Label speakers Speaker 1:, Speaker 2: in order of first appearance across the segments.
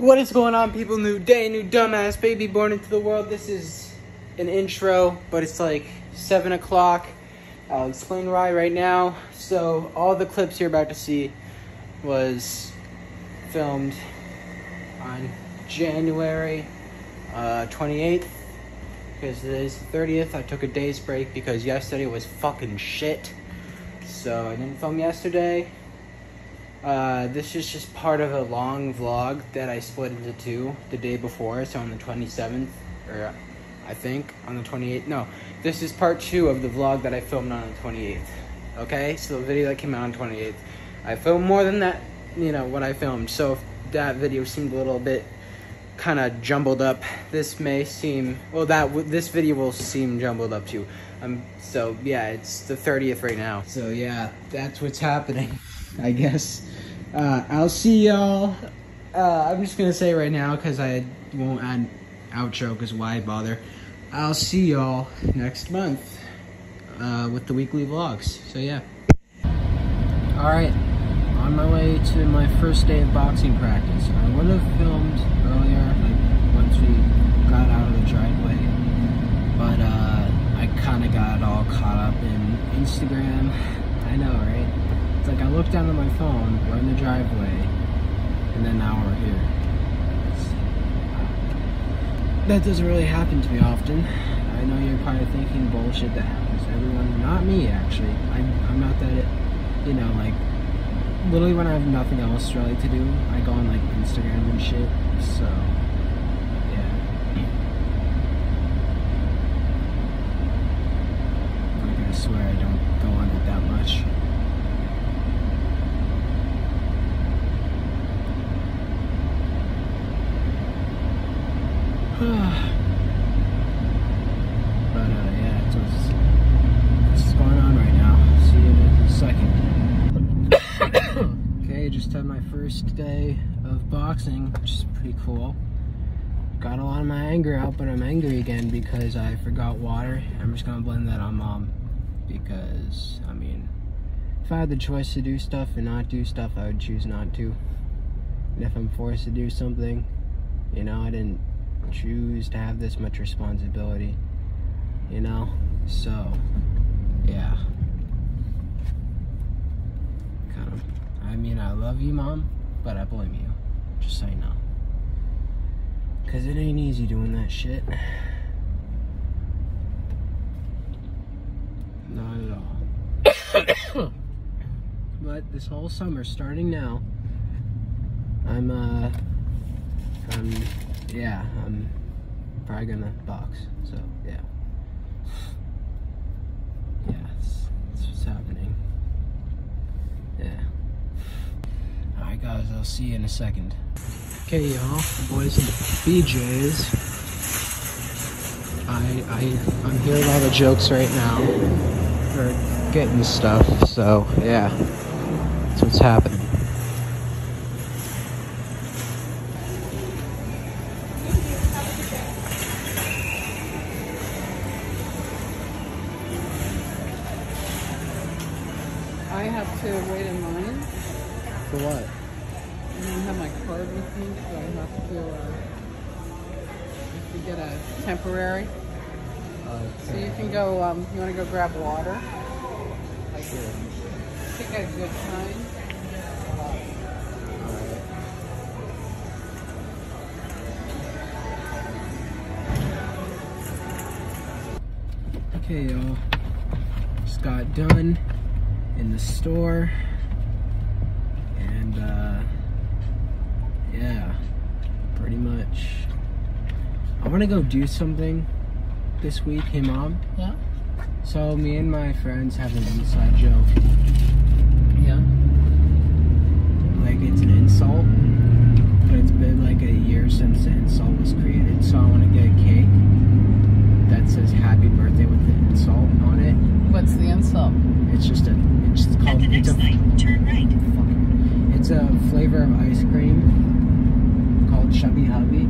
Speaker 1: is going on, people? New day, new dumbass baby born into the world. This is an intro, but it's like 7 o'clock. I'll explain why right now. So, all the clips you're about to see was filmed on January uh, 28th because today's the 30th. I took a day's break because yesterday was fucking shit. So, I didn't film yesterday. Uh, this is just part of a long vlog that I split into two the day before, so on the 27th, or I think on the 28th. No, this is part two of the vlog that I filmed on the 28th. Okay, so the video that came out on 28th. I filmed more than that, you know, what I filmed. So that video seemed a little bit kind of jumbled up, this may seem well that this video will seem jumbled up too. Um, so yeah, it's the 30th right now. So yeah, that's what's happening. I guess. Uh, I'll see y'all. Uh, I'm just gonna say right now because I won't add outro because why bother. I'll see y'all next month uh, with the weekly vlogs. So yeah. All right, on my way to my first day of boxing practice. I would have filmed earlier, like once we got out of the driveway, but uh, I kind of got all caught up in Instagram. I know, right? It's like I look down at my phone, we're in the driveway, and then now we're here. That doesn't really happen to me often. I know you're probably thinking bullshit that happens to everyone. Not me, actually. I'm, I'm not that, you know, like, literally when I have nothing else really to do, I go on, like, Instagram and shit, so, yeah. Like, I swear I don't go on it that much. but uh, yeah, so this is going on right now. See you in a second. okay, just had my first day of boxing, which is pretty cool. Got a lot of my anger out, but I'm angry again because I forgot water. I'm just gonna blame that on mom because, I mean, if I had the choice to do stuff and not do stuff, I would choose not to. And if I'm forced to do something, you know, I didn't choose to have this much responsibility, you know? So, yeah. Kind of, I mean, I love you, Mom, but I blame you. Just so you know. Because it ain't easy doing that shit. Not at all. but this whole summer, starting now, I'm, uh, I'm yeah, I'm probably gonna box. So yeah, yeah, that's what's happening. Yeah. All right, guys, I'll see you in a second. Okay, y'all, the boys in the BJ's. I I I'm hearing all the jokes right now. They're getting stuff. So yeah, that's what's happening.
Speaker 2: I have to wait in line.
Speaker 1: For what?
Speaker 2: I don't have my card with me, so I have to, uh, have to get a temporary. So you can go, um, you want to go grab water? Like,
Speaker 1: Sure.
Speaker 2: pick a good time.
Speaker 1: Okay, y'all. Just got done in the store. And, uh, yeah, pretty much. I want to go do something this week. Hey, Mom.
Speaker 2: Yeah?
Speaker 1: So, me and my friends have an inside joke.
Speaker 2: Yeah.
Speaker 1: Like, it's an insult. But it's been like a year since the insult was created. So, I want to get a cake that says happy birthday with the insult on it.
Speaker 2: What's the insult?
Speaker 1: It's just a, it's called,
Speaker 3: At the
Speaker 1: it's a,
Speaker 3: light, turn right.
Speaker 1: fucking, it's a flavor of ice cream called Chubby Hubby.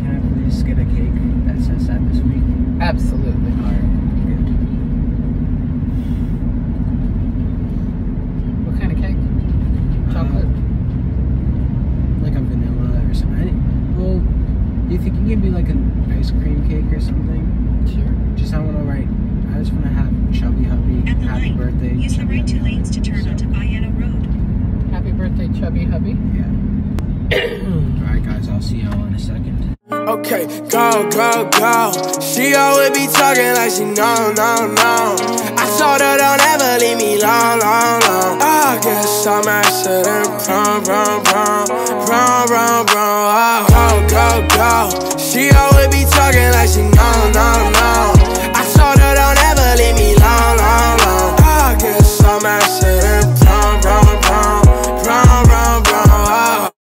Speaker 1: Can I please get a cake that says that this week?
Speaker 2: Absolutely.
Speaker 1: Alright, good.
Speaker 2: What kind of cake? Chocolate?
Speaker 1: Uh, like a vanilla or something. Well, You think you can be like an ice cream cake or something?
Speaker 2: Sure.
Speaker 1: Just I want to write. I just want to have Chubby Hubby
Speaker 3: At the
Speaker 1: happy
Speaker 3: light,
Speaker 1: birthday.
Speaker 3: Use
Speaker 1: Chubby the
Speaker 3: right two lanes to turn so. onto Bayetta Road.
Speaker 2: Happy birthday, Chubby Hubby.
Speaker 1: Yeah. Alright, guys, I'll see y'all in a second.
Speaker 4: Okay, go, go, go. She always be talking like she know, no, no. I told her don't ever leave me long, long, long. I guess I'm accident wrong, wrong, wrong, wrong, wrong, wrong. Oh, go, go, go. She always be talking like she.